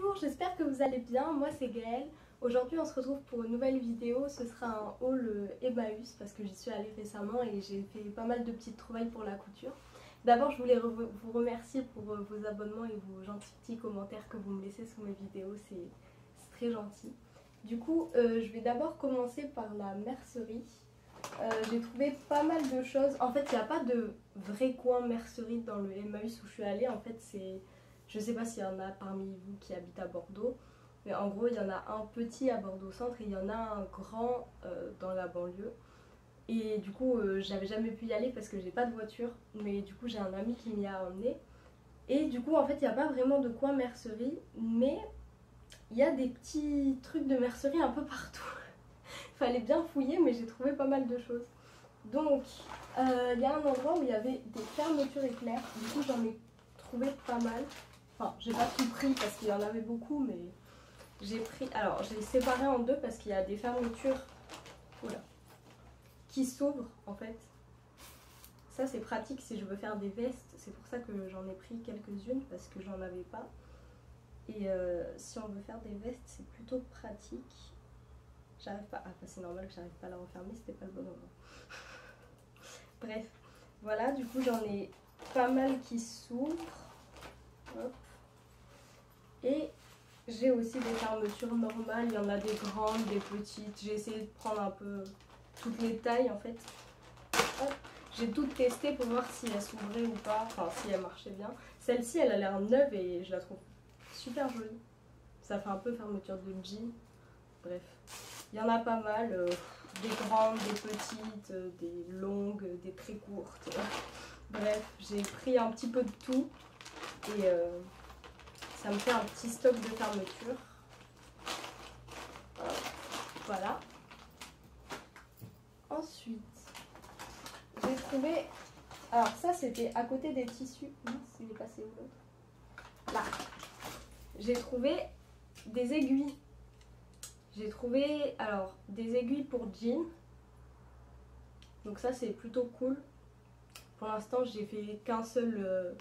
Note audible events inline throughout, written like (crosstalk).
Bonjour, j'espère que vous allez bien. Moi c'est Gaëlle. Aujourd'hui on se retrouve pour une nouvelle vidéo. Ce sera un haul euh, Emmaüs parce que j'y suis allée récemment et j'ai fait pas mal de petites trouvailles pour la couture. D'abord je voulais vous remercier pour euh, vos abonnements et vos gentils petits commentaires que vous me laissez sous mes vidéos. C'est très gentil. Du coup euh, je vais d'abord commencer par la mercerie. j'ai trouvé pas mal de choses. En fait, il n'y a pas de vrai coin mercerie dans le Emmaüs où je suis allée. En fait, c'est je sais pas s'il y en a parmi vous qui habitent à Bordeaux, mais en gros, il y en a un petit à Bordeaux Centre et il y en a un grand euh, dans la banlieue. Et du coup, euh, j'avais jamais pu y aller parce que j'ai pas de voiture, mais du coup, j'ai un ami qui m'y a emmené. Et du coup, en fait, il n'y a pas vraiment de coin mercerie, mais il y a des petits trucs de mercerie un peu partout. (laughs) Fallait bien fouiller, mais j'ai trouvé pas mal de choses. Donc, euh, il y a un endroit où il y avait des fermetures éclairs. Du coup, j'en ai trouvé pas mal. Enfin, j'ai pas tout pris parce qu'il y en avait beaucoup, mais j'ai pris. Alors, j'ai séparé en deux parce qu'il y a des fermetures oula, qui s'ouvrent en fait. Ça, c'est pratique si je veux faire des vestes. C'est pour ça que j'en ai pris quelques-unes parce que j'en avais pas. Et euh, si on veut faire des vestes, c'est plutôt pratique. J'arrive pas. Ah, bah, c'est normal que j'arrive pas à la refermer, c'était pas le bon moment. (laughs) Bref, voilà, du coup, j'en ai pas mal qui s'ouvrent. Et j'ai aussi des fermetures normales, il y en a des grandes, des petites. J'ai essayé de prendre un peu toutes les tailles en fait. J'ai tout testé pour voir si elles s'ouvraient ou pas, enfin si elles marchaient bien. Celle-ci elle a l'air neuve et je la trouve super jolie. Ça fait un peu fermeture de jean. Bref, il y en a pas mal. Euh, des grandes, des petites, euh, des longues, des très courtes. (laughs) Bref, j'ai pris un petit peu de tout. Et euh, ça me fait un petit stock de fermeture. Voilà. Ensuite, j'ai trouvé... Alors ça, c'était à côté des tissus. il est passé où l'autre? Là. J'ai trouvé des aiguilles. J'ai trouvé, alors, des aiguilles pour jean. Donc ça, c'est plutôt cool. Pour l'instant, j'ai fait qu'un seul euh,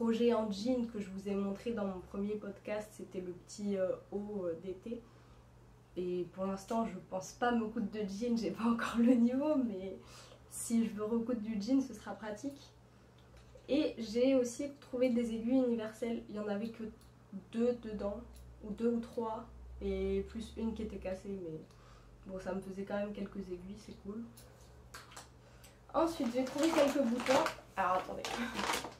projet en jean que je vous ai montré dans mon premier podcast, c'était le petit euh, haut euh, d'été. Et pour l'instant, je pense pas me coudre de jean, j'ai pas encore le niveau, mais si je veux recoudre du jean, ce sera pratique. Et j'ai aussi trouvé des aiguilles universelles. Il y en avait que deux dedans, ou deux ou trois, et plus une qui était cassée, mais bon, ça me faisait quand même quelques aiguilles, c'est cool. Ensuite, j'ai trouvé quelques boutons. Alors, attendez. (laughs)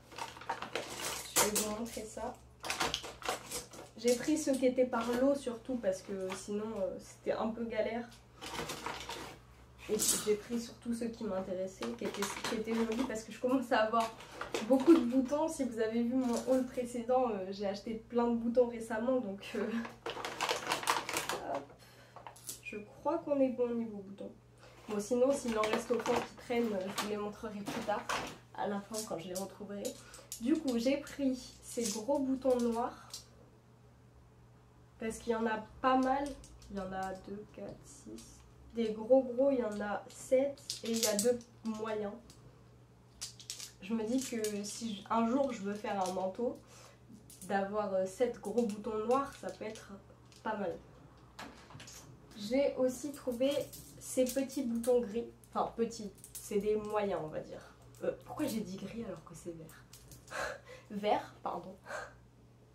Je vais vous montrer ça. J'ai pris ceux qui étaient par l'eau surtout parce que sinon euh, c'était un peu galère. Et j'ai pris surtout ceux qui m'intéressaient, qui étaient, qui jolis parce que je commence à avoir beaucoup de boutons. Si vous avez vu mon haul précédent, euh, j'ai acheté plein de boutons récemment donc euh, je crois qu'on est bon au niveau boutons. Bon sinon s'il en reste au fond qui traînent, je vous les montrerai plus tard, à la fin quand je les retrouverai. Du coup, j'ai pris ces gros boutons noirs. Parce qu'il y en a pas mal. Il y en a 2, 4, 6. Des gros gros, il y en a 7. Et il y a deux moyens. Je me dis que si un jour je veux faire un manteau, d'avoir 7 euh, gros boutons noirs, ça peut être pas mal. J'ai aussi trouvé ces petits boutons gris. Enfin, petits. C'est des moyens, on va dire. Euh, pourquoi j'ai dit gris alors que c'est vert? (laughs) vert, pardon.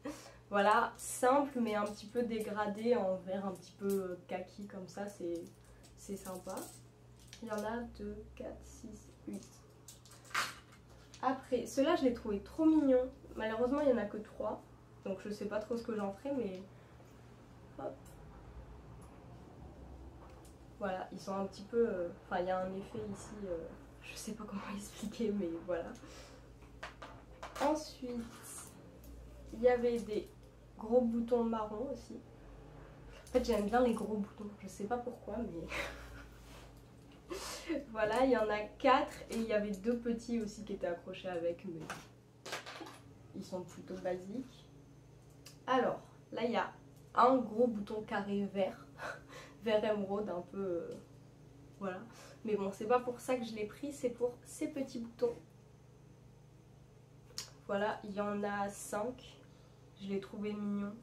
(laughs) voilà, simple mais un petit peu dégradé en vert un petit peu kaki comme ça, c'est sympa. Il y en a 2, 4, 6, 8. Après, ceux-là je les trouvais trop mignons. Malheureusement il n'y en a que 3. Donc je sais pas trop ce que j'en ferai mais... Hop. Voilà, ils sont un petit peu... Euh, enfin il y a un effet ici, euh, je sais pas comment (laughs) expliquer mais voilà. Ensuite, il y avait des gros boutons marron aussi. En fait, j'aime bien les gros boutons. Je sais pas pourquoi, mais... (laughs) voilà, il y en a quatre et il y avait deux petits aussi qui étaient accrochés avec, mais ils sont plutôt basiques. Alors, là, il y a un gros bouton carré vert, (laughs) vert émeraude, un peu... Euh, voilà. Mais bon, c'est pas pour ça que je l'ai pris, c'est pour ces petits boutons voilà, il y en a 5. Je l'ai trouvé mignon.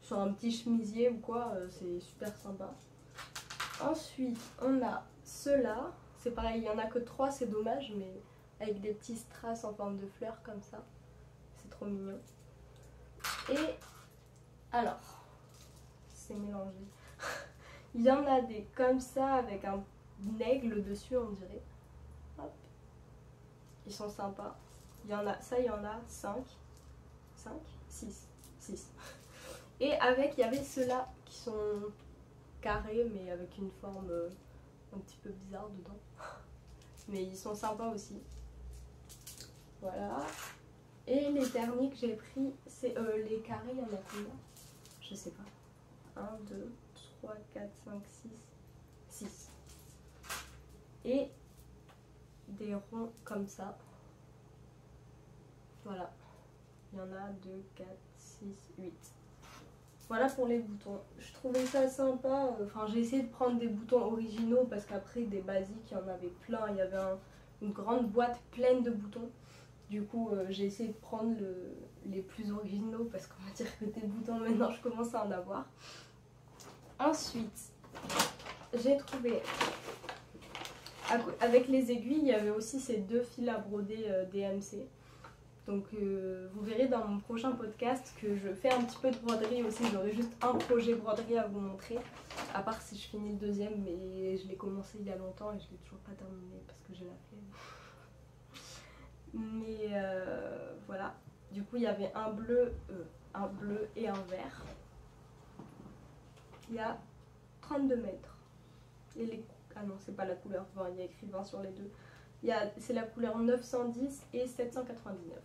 sur un petit chemisier ou quoi, euh, c'est super sympa. Ensuite, on a ceux-là. C'est pareil, il n'y en a que trois, c'est dommage, mais avec des petits strass en forme de fleurs comme ça. C'est trop mignon. Et alors, c'est mélangé. (laughs) il y en a des comme ça avec un aigle dessus, on dirait. Hop. Ils sont sympas. Il y en a, ça, il y en a 5. 5 6. 6. Et avec, il y avait ceux-là qui sont carrés, mais avec une forme euh, un petit peu bizarre dedans. (laughs) Mais ils sont sympas aussi. Voilà. Et les derniers que j'ai pris, c'est euh, les carrés, il y en a combien? Je sais pas. 1, 2, 3, 4, 5, 6, 6. Et des ronds comme ça. Voilà. Il y en a 2, 4, 6, 8. Voilà pour les boutons. Je trouvais ça sympa. Enfin, j'ai essayé de prendre des boutons originaux parce qu'après, des basiques, il y en avait plein. Il y avait une grande boîte pleine de boutons. Du coup, euh, j'ai essayé de prendre les plus originaux parce qu'on va (laughs) dire que des boutons, maintenant, je commence à en avoir. Ensuite, j'ai trouvé avec les aiguilles, il y avait aussi ces deux fils à broder euh, DMC. Donc euh, vous verrez dans mon prochain podcast que je fais un petit peu de broderie aussi. J'aurai juste un projet broderie à vous montrer. À part si je finis le deuxième, mais je l'ai commencé il y a longtemps et je l'ai toujours pas terminé parce que j'ai la flemme. Mais euh, voilà. Du coup il y avait un bleu, euh, un bleu et un vert. Il y a 32 mètres. Ah non, c'est pas la couleur 20, il y a écrit 20 sur les deux. C'est la couleur 910 et 799.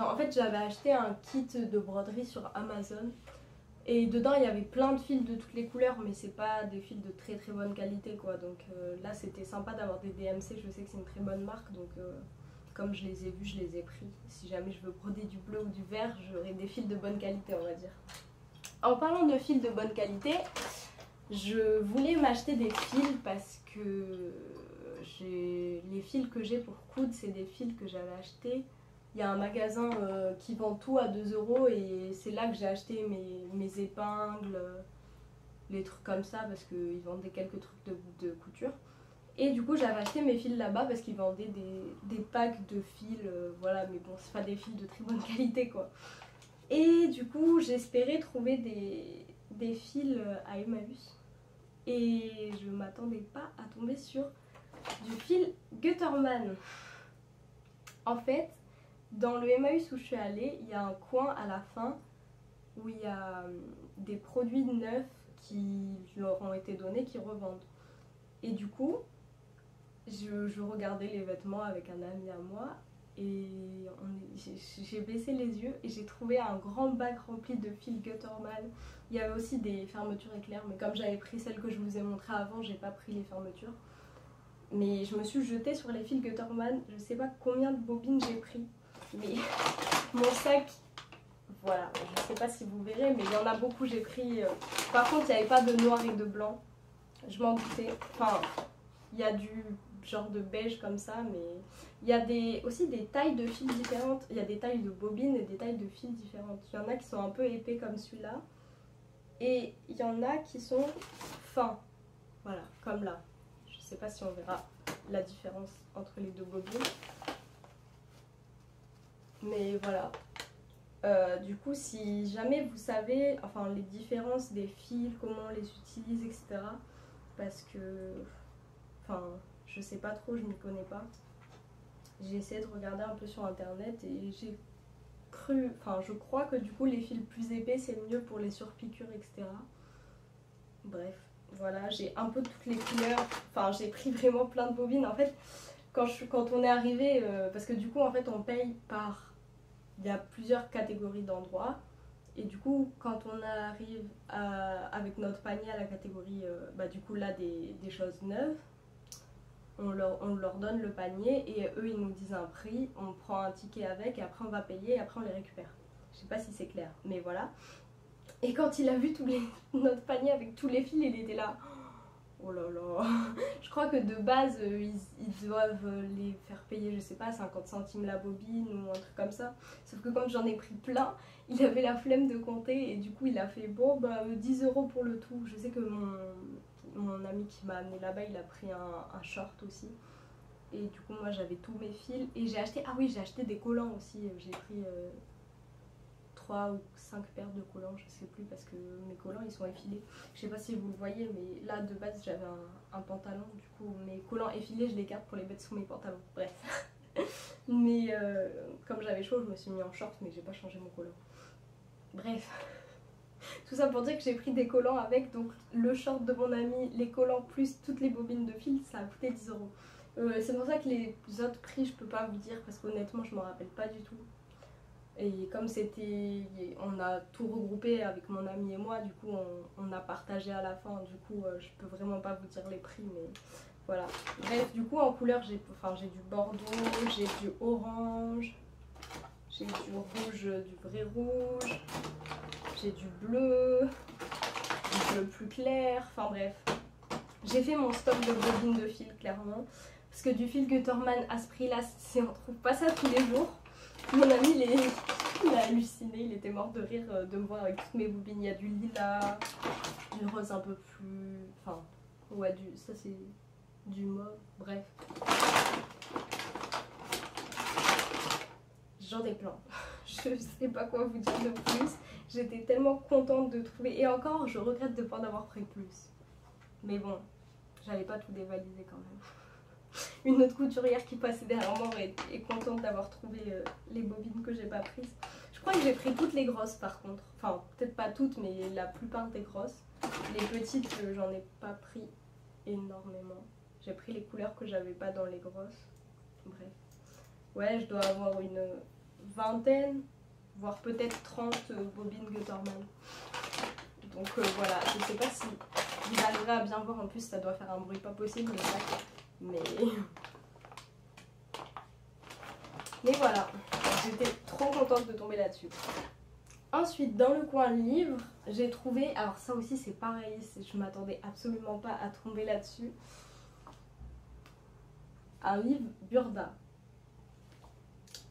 En fait, j'avais acheté un kit de broderie sur Amazon. Et dedans, il y avait plein de fils de toutes les couleurs, mais c'est pas des fils de très très bonne qualité, quoi. Donc euh, là, c'était sympa d'avoir des DMC. Je sais que c'est une très bonne marque, donc euh, comme je les ai vus, je les ai pris. Si jamais je veux broder du bleu ou du vert, j'aurai des fils de bonne qualité, on va dire. En parlant de fils de bonne qualité, je voulais m'acheter des fils parce que les fils que j'ai pour coudre, c'est des fils que j'avais achetés. Il y a un magasin euh, qui vend tout à 2 euros et c'est là que j'ai acheté mes, épingles, les trucs comme ça parce qu'ils vendaient quelques trucs de, couture. Et du coup, j'avais acheté mes fils là-bas parce qu'ils vendaient des, packs de fils, euh, voilà, mais bon, c'est pas des fils de très bonne (laughs) qualité quoi. Et du coup, j'espérais trouver des, des fils à Emmaüs. Et je m'attendais pas à tomber sur du fil Gutterman. En fait, dans le Emmaüs où je suis allée, il y a un coin à la fin où il y a euh, des produits neufs qui leur ont été donnés, qui revendent. Et du coup, je, regardais les vêtements avec un ami à moi et j'ai baissé les yeux et j'ai trouvé un grand bac rempli de fil Gutterman. Il y avait aussi des fermetures éclairs, mais comme j'avais pris celles que je vous ai montrées avant, j'ai pas pris les fermetures. Mais je me suis jetée sur les fils Gutterman. Je sais pas combien de bobines j'ai pris. Mais (laughs) mon sac, voilà, je sais pas si vous verrez, mais il y en a beaucoup. J'ai pris. Euh, par contre, il n'y avait pas de noir et de blanc. Je m'en doutais. Enfin, il y a du genre de beige comme ça, mais il y a aussi des tailles de fils différentes. Il y a des tailles de bobines et des tailles de fils différentes. Il y en a qui sont un peu épais comme celui-là. Et il y en a qui sont fins. Voilà, comme là sais pas si on verra la différence entre les deux bobines. Mais voilà. Euh, du coup, si jamais vous savez enfin, les différences des fils, comment on les utilise, etc. Parce que, enfin, je sais pas trop, je m'y connais pas. J'ai essayé de regarder un peu sur internet et j'ai cru, enfin, je crois que du coup, les fils plus épais, c'est mieux pour les surpiqûres, etc. Bref. Voilà, j'ai un peu toutes les couleurs. Enfin, j'ai pris vraiment plein de bobines. En fait, quand, je, quand on est arrivé, euh, parce que du coup, en fait, on paye par. Il y a plusieurs catégories d'endroits. Et du coup, quand on arrive avec notre panier à la catégorie, euh, bah, du coup, là, des, des choses neuves, on leur, on leur, donne le panier et eux, ils nous disent un prix. On prend un ticket avec et après, on va payer et après, on les récupère. Je sais pas si c'est clair, mais voilà. Et quand il a vu tous les... (laughs) notre panier avec tous les fils, il était là. Oh là là. (laughs) je crois que de base, euh, ils, doivent euh, les faire payer, je sais pas, 50 centimes la bobine ou un truc comme ça. Sauf que comme j'en ai pris plein, (laughs) il avait la flemme de compter et du coup, il a fait bon, bah 10 euros pour le tout. Je sais que mon, mon ami qui m'a amené là-bas, il a pris un, short aussi. Et du coup, moi, j'avais tous mes fils. Et j'ai acheté, ah oui, j'ai acheté des collants aussi. J'ai pris. Euh, ou 5 paires de collants, je sais plus parce que mes collants ils sont effilés. Je sais pas si vous le voyez, mais là de base j'avais un, pantalon, du coup mes collants effilés je les garde pour les mettre sous mes pantalons. Bref. (laughs) mais euh, comme j'avais chaud, je me suis mis en short, mais j'ai pas changé mon collant. Bref. (laughs) Tout ça pour dire que j'ai pris des collants avec, donc le short de mon ami, les collants plus toutes les bobines de fil, ça a coûté 10 euros. Euh, c'est pour ça que les autres prix, je peux pas vous dire parce qu'honnêtement, je m'en rappelle pas du tout. Et comme c'était, on a tout regroupé avec mon ami et moi, du coup on, a partagé à la fin. Du coup, euh, je peux vraiment pas vous dire les prix, mais voilà. Bref, du coup en couleur, j'ai enfin, du bordeaux, j'ai du orange, j'ai du rouge, du vrai rouge, j'ai du bleu, du bleu plus clair, enfin bref. J'ai fait mon stock de bobines de fil clairement, parce que du fil Gutterman à ce prix-là, on trouve pas ça tous les jours. Mon ami, il, a halluciné, il était mort de rire euh, de me voir avec toutes mes bobines. Il y a du lilas, du rose un peu plus. Enfin, ouais, du... ça c'est du mauve, bref. J'en ai plein. (laughs) Je sais pas quoi vous dire de plus. J'étais tellement contente de trouver. Et encore, je regrette de ne pas en avoir pris plus. Mais bon, j'allais pas tout dévaliser quand même une autre couturière qui passait derrière moi est contente d'avoir trouvé euh, les bobines que j'ai pas prises. Je crois que j'ai pris toutes les grosses par contre. Enfin, peut-être pas toutes, mais la plupart des grosses. Les petites, euh, j'en ai pas pris énormément. J'ai pris les couleurs que j'avais pas dans les grosses. Bref. Ouais, je dois avoir une vingtaine, voire peut-être 30 euh, bobines Gutterman. Donc voilà, je sais pas si vous arriverez à bien voir. En plus, ça doit faire un bruit pas possible, mais mais... Mais voilà, j'étais trop contente de tomber là-dessus. Ensuite, dans le coin livre, j'ai trouvé, alors ça aussi c'est pareil, je m'attendais absolument pas à tomber là-dessus, un livre Burda.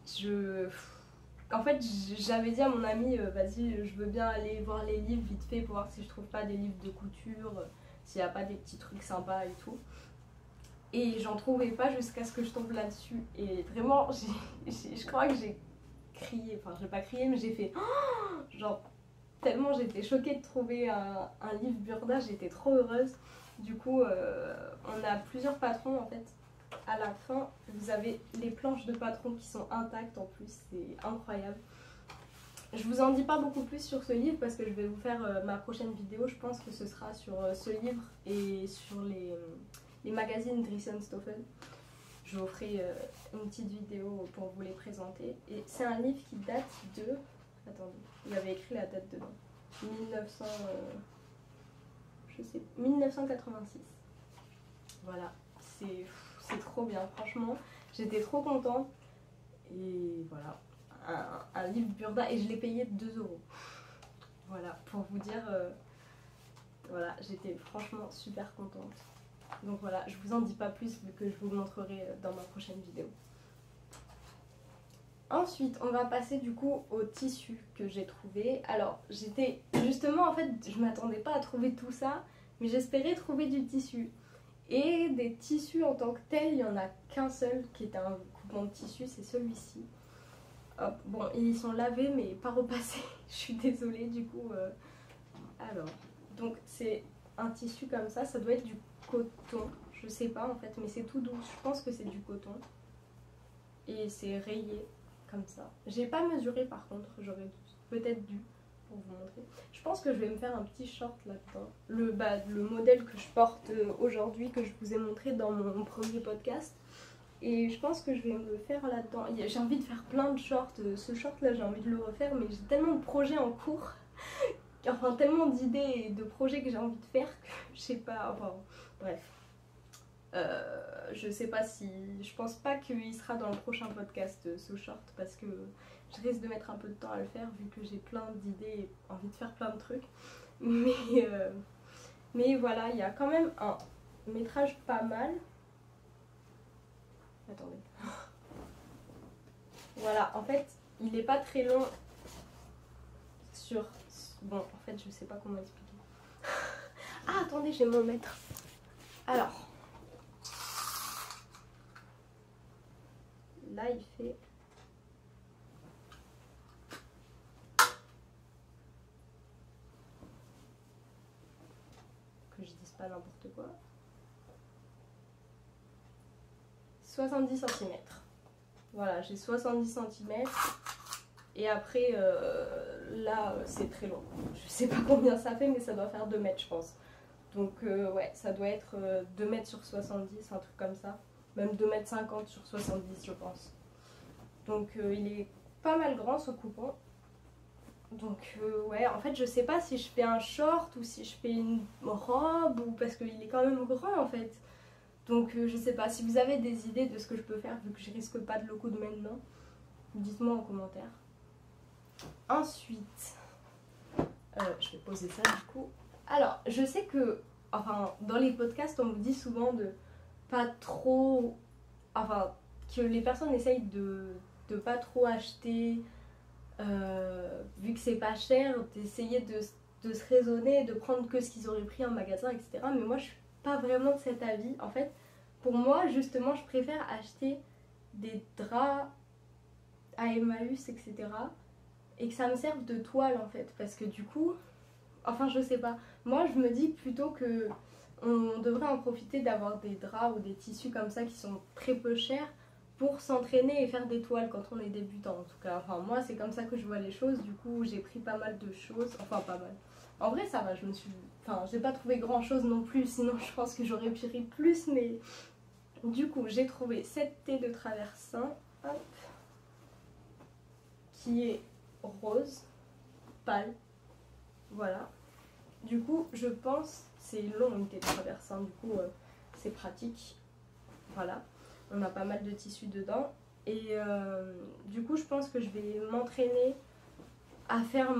Je... En fait, j'avais dit à mon ami, euh, vas-y, je veux bien aller voir les livres vite fait pour voir si je trouve pas des livres de couture, s'il n'y a pas des petits trucs sympas et tout. Et j'en trouvais pas jusqu'à ce que je tombe là-dessus. Et vraiment, (laughs) je crois que j'ai crié, enfin j'ai pas crié, mais j'ai fait (gasps) genre tellement j'étais choquée de trouver un, livre Burda, j'étais trop heureuse. Du coup, euh, on a plusieurs patrons en fait. À la fin, vous avez les planches de patrons qui sont intactes en plus, c'est incroyable. Je vous en dis pas beaucoup plus sur ce livre parce que je vais vous faire euh, ma prochaine vidéo. Je pense que ce sera sur euh, ce livre et sur les les magazines Stoffel. Je vous ferai euh, une petite vidéo pour vous les présenter. Et c'est un livre qui date de... Attendez, il avait écrit la date dedans. 1900... Euh, je sais... 1986. Voilà, c'est trop bien, franchement. J'étais trop contente. Et voilà, un, livre Burda et je l'ai payé 2 euros. Voilà, pour vous dire, euh, voilà, j'étais franchement super contente. Donc voilà, je vous en dis pas plus que je vous montrerai dans ma prochaine vidéo. Ensuite, on va passer du coup au tissu que j'ai trouvé. Alors, j'étais justement en fait, je m'attendais pas à trouver tout ça, mais j'espérais trouver du tissu. Et des tissus en tant que tel, il y en a qu'un seul qui est un coupement de tissu, c'est celui-ci. bon, ils sont lavés mais pas repassés. (laughs) je suis désolée du coup. Euh, alors, donc c'est un tissu comme ça, ça doit être du coton. Je sais pas en fait, mais c'est tout doux. Je pense que c'est du coton. Et c'est rayé comme ça. J'ai pas mesuré par contre, j'aurais peut-être dû pour vous montrer. Je pense que je vais me faire un petit short là-dedans. Le, bah, le modèle que je porte euh, aujourd'hui, que je vous ai montré dans mon premier podcast. Et je pense que je vais me le faire là-dedans. J'ai envie de faire plein de shorts. Euh, ce short là, j'ai envie de le refaire, mais j'ai tellement de projets en cours. (laughs) Enfin, tellement d'idées et de projets que j'ai envie de faire que je sais pas. Enfin, Bref. Euh, je sais pas si. Je pense pas qu'il sera dans le prochain podcast ce short parce que je risque de mettre un peu de temps à le faire vu que j'ai plein d'idées et envie de faire plein de trucs. Mais, euh, voilà, il y a quand même un métrage pas mal. Attendez. voilà, en fait, il est pas très long sur... Bon, en fait, je sais pas comment expliquer. (laughs) ah, attendez, j'ai mon mètre. Alors... Là, il fait pas n'importe quoi. 70 cm. Voilà, j'ai 70 cm. Et après, euh, là, c'est très long. Je sais pas combien ça fait, mais ça doit faire 2 mètres, je pense. Donc, euh, ouais, ça doit être 2 euh, mètres sur 70, un truc comme ça. Même 2 mètres 50 sur 70, je pense. Donc, il est pas mal grand, ce coupon. Donc euh, ouais, en fait je sais pas si je fais un short ou si je fais une robe ou parce qu'il est quand même grand en fait. Donc euh, je sais pas, si vous avez des idées de ce que je peux faire vu que je risque pas de locaux de maintenant, dites-moi en commentaire. Ensuite, euh, je vais poser ça du coup. Alors je sais que, enfin dans les podcasts on vous dit souvent de pas trop, enfin que les personnes essayent de, pas trop acheter euh, vu que c'est pas cher, d'essayer de, de, se raisonner, de prendre que ce qu'ils auraient pris en magasin, etc. Mais moi, je suis pas vraiment de cet avis. En fait, pour moi, justement, je préfère acheter des draps à Emmaüs, etc. Et que ça me serve de toile, en fait. Parce que du coup, enfin, je sais pas. Moi, je me dis plutôt que on devrait en profiter d'avoir des draps ou des tissus comme ça qui sont très peu chers pour s'entraîner et faire des toiles quand on est débutant en tout cas. Enfin moi c'est comme ça que je vois les choses, du coup j'ai pris pas mal de choses, enfin pas mal. En vrai ça va, je me suis... Enfin j'ai pas trouvé grand chose non plus, (laughs) sinon je pense que j'aurais pris plus, mais du coup j'ai trouvé cette thé de traversin, hop, qui est rose, pâle, voilà. Du coup je pense, c'est long une thé de traversin, du coup euh, c'est pratique, voilà. On a pas mal de tissus dedans. Et euh, du coup, je pense que je vais m'entraîner à faire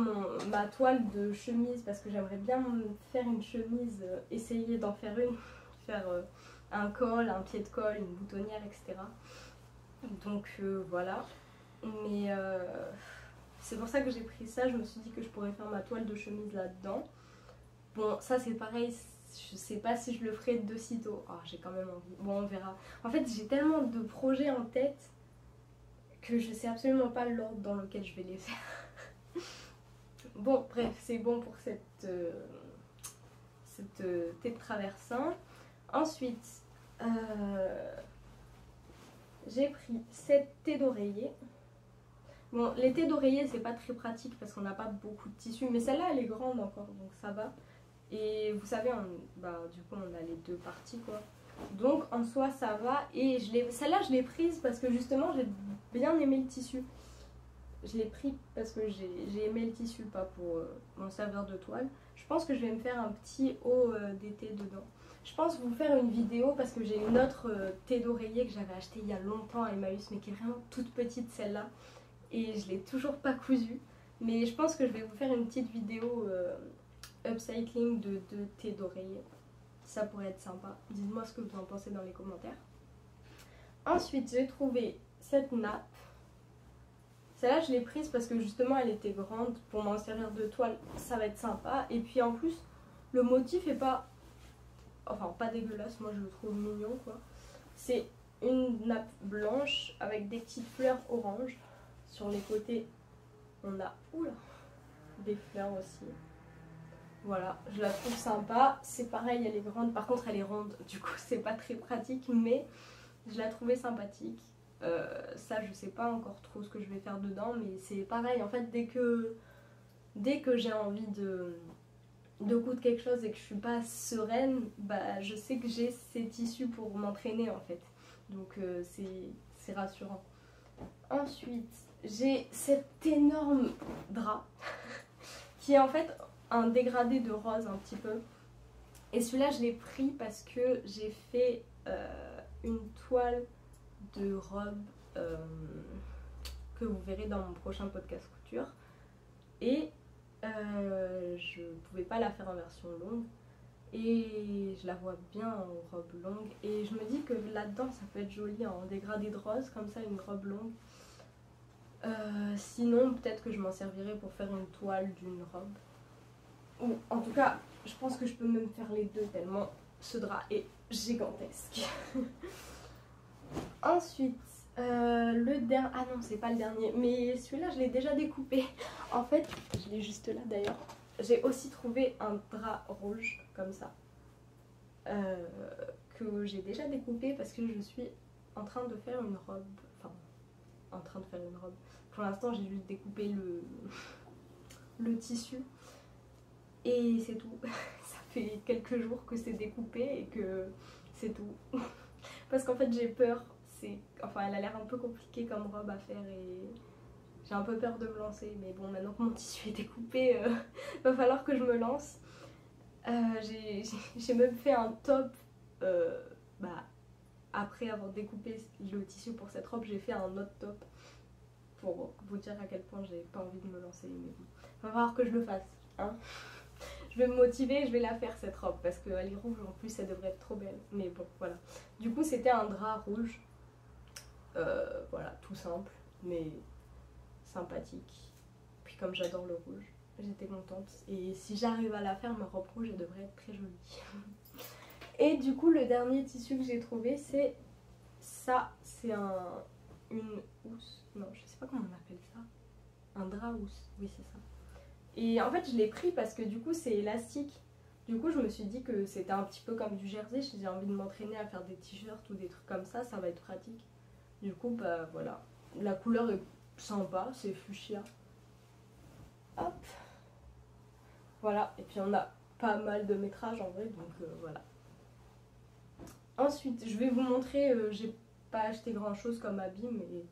ma toile de chemise parce que j'aimerais bien faire une chemise, euh, essayer d'en faire une, (laughs) faire un col, un pied de col, une boutonnière, etc. Donc voilà. Mais c'est pour ça que j'ai pris ça. Je me suis dit que je pourrais faire ma toile de chemise là-dedans. Bon, ça c'est pareil, je sais pas si je le ferai de sitôt. Oh, j'ai quand même envie. Bon, on verra. En fait, j'ai tellement de projets en tête que je sais absolument pas l'ordre dans lequel je vais les faire. (laughs) bon, bref, c'est bon pour cette, euh, cette euh, thé de traversin. Ensuite, euh, j'ai pris cette thé d'oreiller. Bon, les thés d'oreiller, c'est pas très pratique parce qu'on n'a pas beaucoup de tissu, mais celle-là, elle est grande encore, donc ça va. Et vous savez, bah, du coup, on a les deux parties, quoi. Donc, en soi, ça va. Et celle-là, je l'ai prise parce que justement, j'ai bien aimé le tissu. Je l'ai pris parce que j'ai aimé le tissu, pas pour euh, mon serveur de toile. Je pense que je vais me faire un petit haut euh, d'été dedans. Je pense vous faire une vidéo parce que j'ai une autre euh, thé d'oreiller que j'avais acheté il y a longtemps à Emmaüs, mais qui est vraiment toute petite celle-là. Et je l'ai toujours pas cousue. Mais je pense que je vais vous faire une petite vidéo upcycling de, de thé d'oreiller. Ça pourrait être sympa. Dites-moi ce que vous en pensez dans les commentaires. Ensuite, j'ai trouvé cette nappe. Celle-là, je l'ai prise parce que justement, elle était grande. Pour m'en servir de toile, ça va être sympa. Et puis en plus, le motif est pas... Enfin, pas dégueulasse. Moi, je le trouve mignon, quoi. C'est une nappe blanche avec des petites fleurs oranges. Sur les côtés, on a... Des fleurs aussi. Voilà, je la trouve sympa. C'est pareil, elle est grande. Par contre, elle est ronde. (laughs) Du coup, c'est pas très pratique, mais je la trouvais sympathique. Euh, ça, je sais pas encore trop ce que je vais faire dedans, mais c'est pareil. En fait, dès que, j'ai envie de, de coudre quelque chose et que je suis pas sereine, bah, je sais que j'ai ces tissus pour m'entraîner en fait. Donc, euh, c'est rassurant. Ensuite, j'ai cet énorme drap (laughs) qui est en fait un dégradé de rose un petit peu. Et celui-là, je l'ai pris parce que j'ai fait euh, une toile de robe euh, que vous verrez dans mon prochain podcast couture. Et euh, je ne pouvais pas la faire en version longue. Et je la vois bien en robe longue. Et je me dis que là-dedans, ça peut être joli en dégradé de rose, comme ça, une robe longue. Euh, sinon, peut-être que je m'en servirai pour faire une toile d'une robe. Ou en tout cas, je pense que je peux même faire les deux tellement ce drap est gigantesque. (laughs) Ensuite, euh, le dernier... Ah non, c'est pas le dernier, mais celui-là, je l'ai déjà découpé. (laughs) En fait, je l'ai juste là d'ailleurs. J'ai aussi trouvé un drap rouge, comme ça, euh, que j'ai déjà découpé parce que je suis en train de faire une robe. Enfin, en train de faire une robe. Pour l'instant, j'ai juste découpé le, (laughs) le tissu. Et c'est tout. (laughs) Ça fait quelques jours que c'est découpé et que c'est tout. (laughs) Parce qu'en fait, j'ai peur. Enfin, elle a l'air un peu compliquée comme robe à faire et j'ai un peu peur de me lancer. Mais bon, maintenant que mon (laughs) tissu est découpé, euh, va falloir que je me lance. Euh, j'ai même fait un top. Euh, bah, après avoir découpé le tissu pour cette robe, j'ai fait un autre top pour vous dire à quel point j'ai pas envie de me lancer. Mais bon, va falloir que je le fasse. Hein je vais me motiver, je vais la faire cette robe parce qu'elle est rouge en plus, elle devrait être trop belle. Mais bon, voilà. Du coup, c'était un drap rouge. Euh, voilà, tout simple, mais sympathique. Puis comme j'adore le rouge, j'étais contente. Et si j'arrive à la faire, ma robe rouge, elle devrait être très jolie. (laughs) Et du coup, le dernier tissu que j'ai trouvé, c'est ça. C'est un, une housse. Non, je sais pas comment on appelle ça. Un drap housse. Oui, c'est ça. Et en fait, je l'ai pris parce que du coup, c'est élastique. Du coup, je me suis dit que c'était un petit peu comme du jersey. J'ai envie de m'entraîner à faire des t-shirts ou des trucs comme ça. Ça va être pratique. Du coup, bah voilà. La couleur est sympa. C'est fuchsia. Hop. Voilà. Et puis, on a pas mal de métrage en vrai. Donc euh, voilà. Ensuite, je vais vous montrer. Euh, j'ai pas acheté grand chose comme habit, mais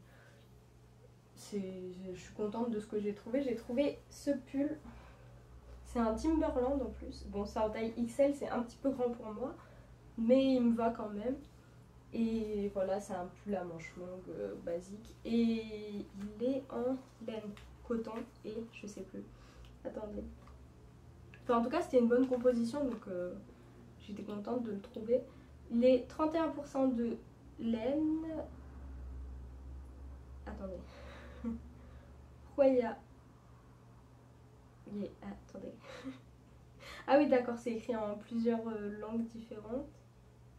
je suis contente de ce que j'ai trouvé. J'ai trouvé ce pull. C'est un Timberland en plus. Bon, c'est en taille XL, c'est un petit peu grand pour moi, mais il me va quand même. Et voilà, c'est un pull à manches longues euh, basique. Et il est en laine, coton et je sais plus. Attendez. En tout cas, c'était une bonne composition, donc euh, j'étais contente de le trouver. Il est 31% de laine. Attendez il y a... Attendez. (laughs) ah oui d'accord, c'est écrit en plusieurs euh, langues différentes,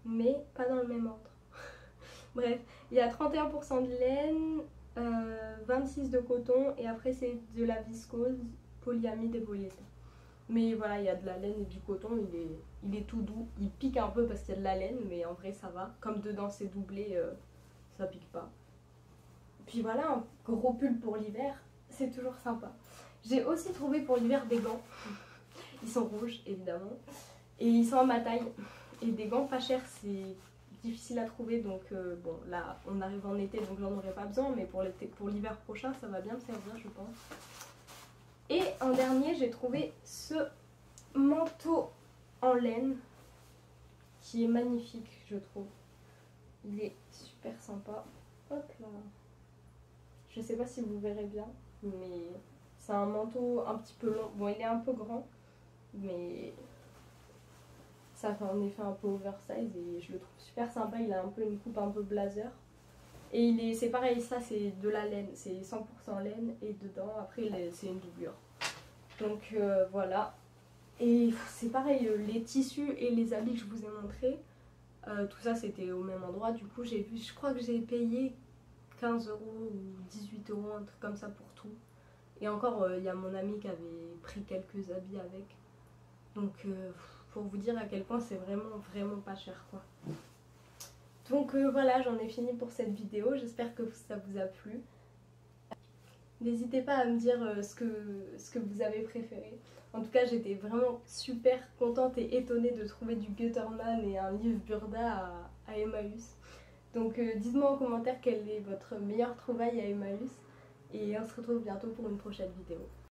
mais pas dans le même ordre. (laughs) Bref, il y a 31% de laine, 26 euh, de coton et après c'est de la viscose, polyamide et polyéther. Mais voilà, il y a de la laine et du coton, il est, il est tout doux. Il pique un peu parce qu'il y a de la laine, mais en vrai ça va. Comme dedans c'est doublé, euh, ça pique pas. Puis voilà, un gros pull pour l'hiver c'est toujours sympa. J'ai aussi trouvé pour l'hiver des gants. Ils sont rouges, évidemment. Et ils sont à ma taille. Et des gants pas chers, c'est difficile à trouver. Donc, euh, bon, là, on arrive en été, donc j'en aurai pas besoin. Mais pour l'hiver prochain, ça va bien me servir, je pense. Et en dernier, j'ai trouvé ce manteau en laine qui est magnifique, je trouve. Il est super sympa. Hop là. Je sais pas si vous verrez bien mais c'est un manteau un petit peu long. Bon, il est un peu grand, mais ça fait un effet un peu oversize et je le trouve super sympa. Il a un peu une coupe un peu blazer. Et il est, c'est pareil, ça c'est de la laine, c'est 100% laine et dedans après c'est une doublure. Donc euh, voilà. Et c'est pareil, euh, les tissus et les habits que je vous ai montrés, euh, tout ça c'était au même endroit. Du coup j'ai vu, je crois que j'ai payé 15 euros ou 18 euros, un truc comme ça pour tout. Et encore, il euh, y a mon ami qui avait pris quelques habits avec. Donc, euh, pour vous dire à quel point c'est vraiment, vraiment pas cher, quoi. Donc euh, voilà, j'en ai fini pour cette vidéo. J'espère que ça vous a plu. N'hésitez pas à me dire ce, que, ce que vous avez préféré. En tout cas, j'étais vraiment super contente et étonnée de trouver du Gutterman et un livre Burda à, à Emmaüs. Donc euh, dites-moi en commentaire quelle est votre meilleure trouvaille à Emmaüs et on se retrouve bientôt pour une prochaine vidéo.